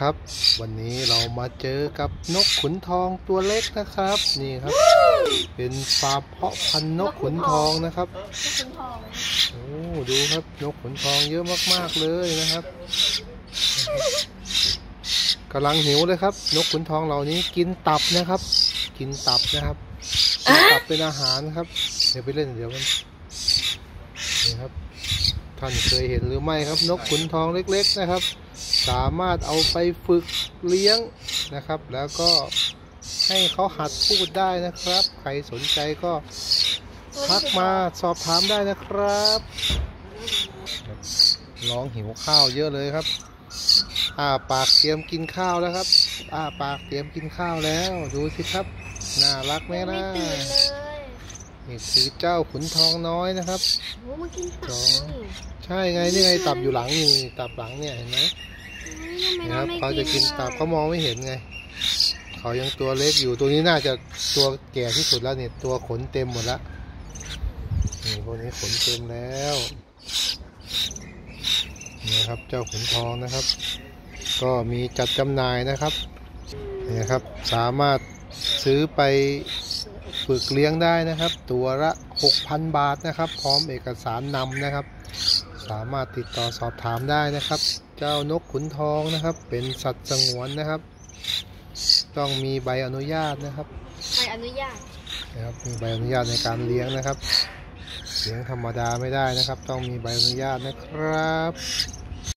ครับ วันนี้เรามาเจอกับนกขุนทองตัวเล็กนะครับ นี่ครับ เป็นฟาร์มเพาะพันธุ์นกขุนทองนะครับนกขุนทองโอ้ดูครับนกขุนทองเยอะมากๆเลยนะครับกำลังหิวเลยครับ นกขุนทองเหล่านี้กินตับนะครับ กินตับนะครับกินตับเป็นอาหารครับ เดี๋ยวไปเล่นเดี๋ยวมันนี่ครับ ท่านเคยเห็นหรือไม่ครับ นกขุนทองเล็ก ๆ นะครับ สามารถเอาไปฝึกเลี้ยงนะครับ แล้วก็ให้เขาหัดพูดได้นะครับ ใครสนใจก็ทักมาสอบถามได้นะครับร้องหิวข้าวเยอะเลยครับอ้าปากเตรียมกินข้าวแล้วครับอ้าปากเตรียมกินข้าวแล้ว ดูสิครับ น่ารักไหมไม่ล่ะตื่นเลยนี่คือเจ้าขุนทองน้อยนะครับโอ้มากินตับนี่ใช่ไงนี่ไงตับอยู่หลังนี่ตับหลังเนี่ยเห็นไหมทำไม นะครับไม่เขาจะกินตับเขามองไม่เห็นไง เขายังตัวเล็กอยู่ตัวนี้น่าจะตัวแก่ที่สุดแล้วเนี่ยตัวขนเต็มหมดแล้วนี่พวกนี้ขนเต็มแล้วนี่ครับเจ้าขุนทองนะครับ ก็มีจัดจำหน่ายนะครับนี่นะครับสามารถซื้อไปฝึกเลี้ยงได้นะครับ ตัวละ 6,000 บาทนะครับ พร้อมเอกสารนำนะครับ สามารถติดต่อสอบถามได้นะครับ เจ้านกขุนทองนะครับ เป็นสัตว์สงวนนะครับ ต้องมีใบอนุญาตนะครับไปอนุญาตนะครับมีใบอนุญาตในการเลี้ยงนะครับเลี้ยงธรรมดาไม่ได้นะครับ ต้องมีใบอนุญาตนะครับ